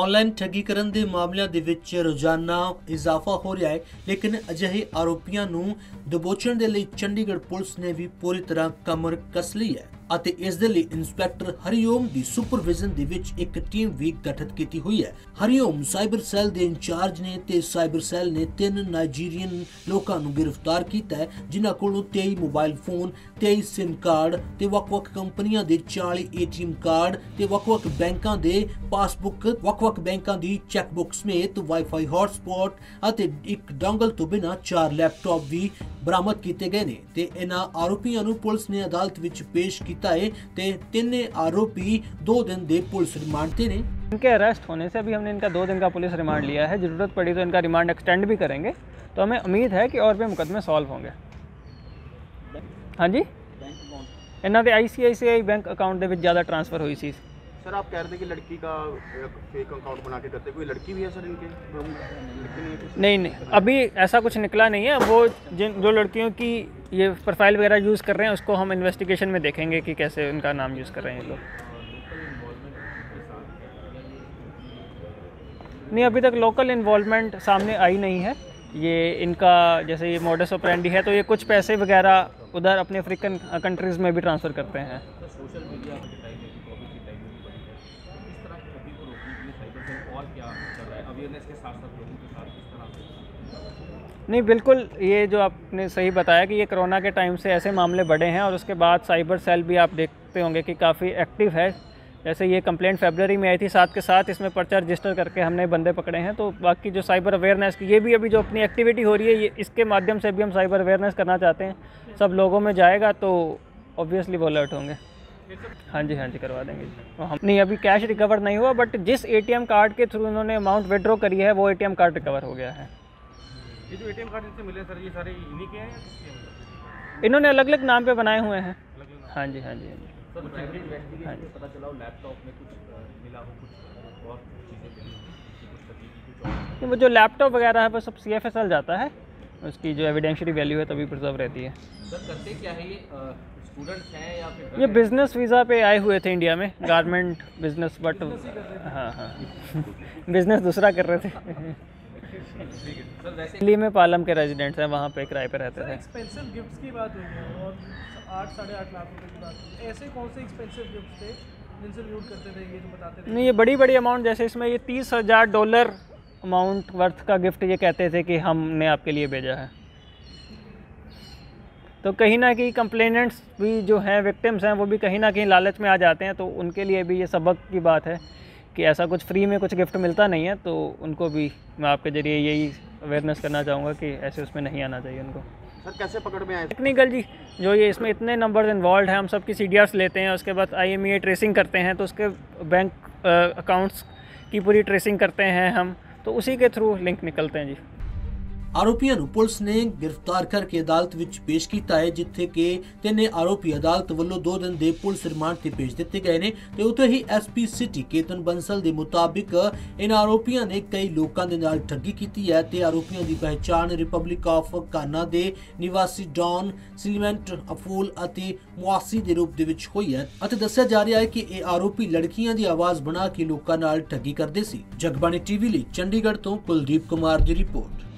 Online ਠੱਗੀ ਕਰਨ ਦੇ ਮਾਮਲਿਆਂ ਦੇ ਵਿੱਚ ਰੋਜ਼ਾਨਾ ਇਜ਼ਾਫਾ ਹੋ ਰਿਹਾ ਹੈ, ਲੇਕਿਨ ਅਜਿਹੇ ਆਰੋਪੀਆਂ ਨੂੰ ਦਬੋਚਣ ਦੇ ਲਈ ਚੰਡੀਗੜ੍ਹ ਪੁਲਿਸ ਨੇ ਵੀ ਪੂਰੀ ਤਰ੍ਹਾਂ ਕਮਰ ਕੱਸ ਲਈ ਹੈ। ਅਤੇ ਇਸ ਦੇ ਲਈ ਇੰਸਪੈਕਟਰ ਹਰੀਓਮ ਦੀ ਸੁਪਰਵਿਜ਼ਨ ਦੇ ਵਿੱਚ ਇੱਕ ਟੀਮ ਵੀ ਗਠਿਤ ਕੀਤੀ ਹੋਈ ਹੈ। ਹਰੀਓਮ ਸਾਈਬਰ ਸੈੱਲ ਦੇ ਇੰਚਾਰਜ ਨੇ ਤੇ ਸਾਈਬਰ ਸੈੱਲ ਨੇ ਤਿੰਨ ਨਾਈਜੀਰੀਅਨ ਲੋਕਾਂ ਨੂੰ ਗ੍ਰਿਫਤਾਰ ਕੀਤਾ ਹੈ, ਜਿਨ੍ਹਾਂ ਕੋਲੋਂ 23 ਮੋਬਾਈਲ ਫੋਨ 23 ਸਿਮ ਕਾਰਡ ਤੇ ਵੱਖ-ਵੱਖ ਕੰਪਨੀਆਂ ਦੇ 40 ਏਟੀਐਮ ਕਾਰਡ ਤੇ ਵੱਖ-ਵੱਖ ਬੈਂਕਾਂ ਦੇ ਪਾਸਬੁੱਕ, ਵੱਖ-ਵੱਖ ਬੈਂਕਾਂ ਦੀ ਚੈੱਕਬੁੱਕ ਸਮੇਤ ਵਾਈਫਾਈ ਹੌਟਸਪੌਟ ਅਤੇ ਇੱਕ ਡੋਂਗਲ ਤੋਂ ਬਿਨਾਂ ਚਾਰ ਲੈਪਟਾਪ ਵੀ ਬਰਾਮਦ ਕੀਤੇ ਗਏ ਨੇ ਤੇ ਇਹਨਾਂ ਆਰੋਪੀਆਂ ਨੂੰ ਪੁਲਿਸ ਨੇ ਅਦਾਲਤ ਵਿੱਚ ਪੇਸ਼ ਕੀਤਾ ਹੈ ਤੇ ਤਿੰਨੇ ਆਰੋਪੀ 2 ਦਿਨ ਦੇ ਪੁਲਿਸ ਰਿਮਾਂਡ ਤੇ ਨੇ इनके अरेस्ट होने से अभी हमने इनका दो दिन का पुलिस रिमांड लिया है ज़रूरत पड़ी तो इनका रिमांड एक्सटेंड भी करेंगे तो हमें उम्मीद है कि और भी मुकदमे सॉल्व होंगे हाँ जी ਇਹਨਾਂ ਦੇ ਆਈਸੀਆਈਸੀਆਈ ਬੈਂਕ ਅਕਾਊਂਟ ਦੇ ਵਿੱਚ ਜ਼ਿਆਦਾ ਟ੍ਰਾਂਸਫਰ ਹੋਈ ਸੀ सर आप कह रहे थे कि लड़की का फेक अकाउंट बना के करते कोई लड़की भी है सर इनके लड़की नहीं है किसी? नहीं नहीं अभी ऐसा कुछ निकला नहीं है वो जिन जो लड़कियों की ये प्रोफ़ाइल वगैरह यूज़ कर रहे हैं, उसको हम इन्वेस्टिगेशन में देखेंगे कि कैसे उनका नाम यूज़ कर रहे हैं ये लोग। नहीं, अभी तक लोकल इन्वॉलमेंट सामने आई नहीं है। ये इनका, जैसे ये मोडस ऑपरेंडी है तो ये कुछ पैसे वगैरह उधर अपने अफ्रीकन कंट्रीज़ में भी ट्रांसफ़र करते हैं। की साथ साथ लोगों के साथ किस तरह नहीं, बिल्कुल, ये जो आपने सही बताया कि ये कोरोना के टाइम से ऐसे मामले बढ़े हैं और उसके बाद साइबर सेल भी आप देखते होंगे कि काफ़ी एक्टिव है। जैसे ये कंप्लेंट फेबररी में आई थी साथ के साथ इसमें पर्चा रजिस्टर करके हमने बंदे पकड़े हैं। तो बाकी जो साइबर अवेयरनेस की, ये भी अभी जो अपनी एक्टिविटी हो रही है, ये इसके माध्यम से भी हम साइबर अवेयरनेस करना चाहते हैं। सब लोगों में जाएगा तो ऑब्वियसली वो अलर्ट होंगे। हाँ जी हाँ जी, करवा देंगे। जी तो हम नहीं, अभी कैश रिकवर नहीं हुआ बट जिस एटीएम कार्ड के थ्रू उन्होंने अमाउंट विड्रॉ करी है, वो एटीएम कार्ड रिकवर हो गया है। ये जो एटीएम कार्ड इनसे मिले सर ये सारे इन्हीं के हैं या किसके हैं? इन्होंने अलग अलग नाम पे बनाए हुए हैं। हाँ जी हाँ जी हाँ जी। सर इन्वेस्टिगेशन पता चला लैपटॉप में कुछ मिला हो कुछ और चीज़ें हो वो जो लैपटॉप वगैरह है वो सब सी एफ़ एस एल जाता है। उसकी जो एविडेंशियरी वैल्यू है तभी प्रिजर्व रहती है। सर करते क्या है ये स्टूडेंट्स हैं या फिर ये बिज़नेस वीज़ा पे आए हुए थे इंडिया में गारमेंट बिज़नेस बट हाँ हाँ बिज़नेस दूसरा कर रहे थे। सर वैसे दिल्ली में पालम के रेजिडेंट्स हैं वहाँ पे किराए पे रहते थे। एक्सपेंसिव गिफ्ट्स की बात हुई है और आठ साढ़े आठ लाख रुपए की बात ऐसे कौन से एक्सपेंसिव गिफ्ट्स थे जिनसे लूट करते थे ये जो बताते थे? नहीं ये बड़ी बड़ी अमाउंट जैसे इसमें ये तीस हज़ार डॉलर अमाउंट वर्थ का गिफ्ट ये कहते थे कि हमने आपके लिए भेजा है। तो कहीं ना कहीं कंप्लेनेंट्स भी जो हैं विक्टिम्स हैं वो भी कहीं ना कहीं लालच में आ जाते हैं तो उनके लिए भी ये सबक की बात है। कि ऐसा कुछ फ्री में कुछ गिफ्ट मिलता नहीं है तो उनको भी मैं आपके ज़रिए यही अवेयरनेस करना चाहूँगा कि ऐसे उसमें नहीं आना चाहिए उनको। सर कैसे पकड़ में आए? टेक्निकल जी जो ये इसमें इतने नंबर इन्वॉल्व हैं हम सब की सी लेते हैं उसके बाद आई ट्रेसिंग करते हैं तो उसके बैंक अकाउंट्स की पूरी ट्रेसिंग करते हैं हम तो उसी के थ्रू लिंक निकलते हैं जी। ਆਰੋਪੀਆਂ ਨੂੰ ਪੁਲਿਸ ਨੇ ਗ੍ਰਿਫਤਾਰ ਕਰਕੇ ਅਦਾਲਤ ਵਿੱਚ ਪੇਸ਼ ਕੀਤਾ ਹੈ, ਜਿੱਥੇ ਕਿ ਤਿੰਨੇ ਆਰੋਪੀ ਅਦਾਲਤ ਵੱਲੋਂ 2 ਦਿਨ ਦੇ ਪੁਲਿਸ ਰਿਮਾਂਡ ਤੇ ਭੇਜ ਦਿੱਤੇ ਗਏ ਨੇ ਤੇ ਉੱਥੇ ਹੀ ਐਸਪੀ ਸਿਟੀ ਕੇਤਨ ਬੰਸਲ ਦੇ ਮੁਤਾਬਿਕ ਇਨ ਆਰੋਪੀਆਂ ਨੇ ਕਈ ਲੋਕਾਂ ਦੇ ਨਾਲ ਠੱਗੀ ਕੀਤੀ ਹੈ ਤੇ ਆਰੋਪੀਆਂ ਦੀ ਪਹਿਚਾਣ ਰਿਪਬਲਿਕ ਆਫ ਕਾਨਾ ਦੇ ਨਿਵਾਸੀ ਡੌਨ ਸਿਲਮੈਂਟ ਅਫੂਲ ਅਤੇ ਮੁਆਸੀ ਦੇ ਰੂਪ ਦੇ ਵਿੱਚ ਹੋਈ ਹੈ ਅਤੇ ਦੱਸਿਆ ਜਾ ਰਿਹਾ ਹੈ ਕਿ ਇਹ ਆਰੋਪੀ ਲੜਕੀਆਂ ਦੀ ਆਵਾਜ਼ ਬਣਾ ਕੇ ਲੋਕਾਂ ਨਾਲ ਠੱਗੀ ਕਰਦੇ ਸੀ। ਜਗਬਾਣੀ ਟੀਵੀ ਲਈ ਚੰਡੀਗੜ੍ਹ ਤੋਂ ਕੁਲਦੀਪ ਕੁਮਾਰ ਦੀ ਰਿਪੋਰਟ।